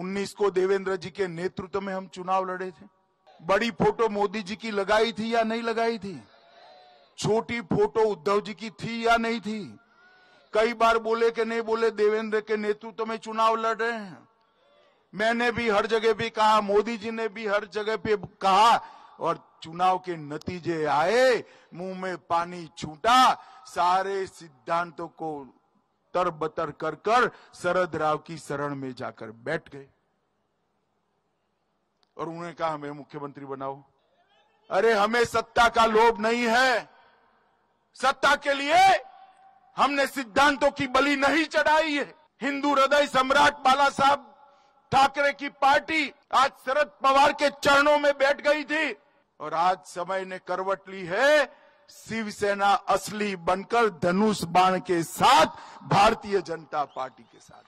उन्नीस को देवेंद्र जी के नेतृत्व में हम चुनाव लड़े थे। बड़ी फ़ोटो मोदी जी की लगाई थी या नहीं लगाई थी? छोटी फ़ोटो उद्धव जी की थी या नहीं थी? कई बार बोले कि नहीं बोले, देवेंद्र के नेतृत्व में चुनाव लड़ रहे हैं। मैंने भी हर जगह पे कहा, मोदी जी ने भी हर जगह पे कहा, और चुनाव के नतीजे आए, मुँह में पानी छूटा, सारे सिद्धांतों को तरबतर कर कर शरद राव की शरण में जाकर बैठ गए। और उन्होंने कहा, हमें मुख्यमंत्री बनाओ। अरे, हमें सत्ता का लोभ नहीं है। सत्ता के लिए हमने सिद्धांतों की बलि नहीं चढ़ाई है। हिंदू हृदय सम्राट बाला साहब ठाकरे की पार्टी आज शरद पवार के चरणों में बैठ गई थी। और आज समय ने करवट ली है शिवसेना असली बनकर धनुष बाण के साथ भारतीय जनता पार्टी के साथ